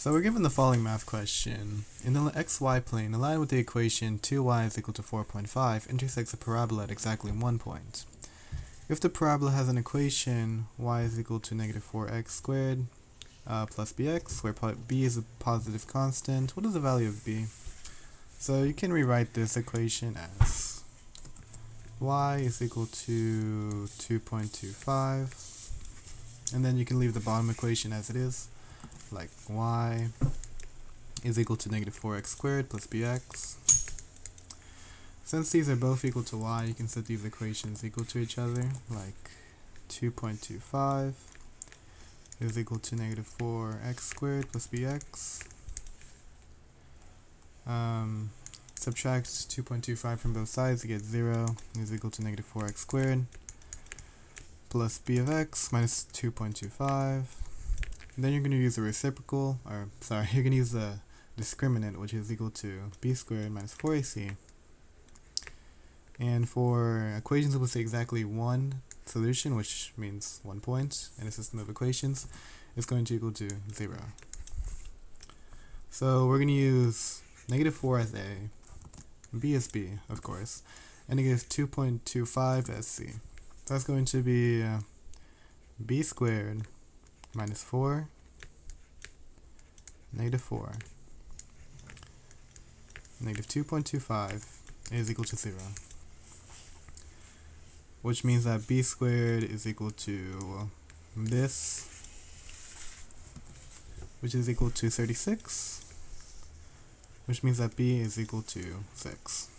So we're given the following math question. In the xy plane, a line with the equation 2y is equal to 4.5 intersects a parabola at exactly one point. If the parabola has an equation y is equal to negative 4x squared uh, plus bx, where b is a positive constant, what is the value of b? So you can rewrite this equation as y is equal to 2.25, and then you can leave the bottom equation as it is like y is equal to negative 4x squared plus bx. Since these are both equal to y, you can set these equations equal to each other, like 2.25 is equal to negative 4x squared plus bx. Um, subtract 2.25 from both sides to get 0 is equal to negative 4x squared plus b of x minus 2.25 then you're going to use a reciprocal, or sorry, you're going to use the discriminant, which is equal to b squared minus 4ac. And for equations with exactly one solution, which means one point in a system of equations, is going to equal to 0. So we're going to use negative 4 as a, b as b, of course, and negative 2.25 as c. So that's going to be uh, b squared minus 4, negative 4, negative 2.25 is equal to 0. Which means that b squared is equal to this, which is equal to 36, which means that b is equal to 6.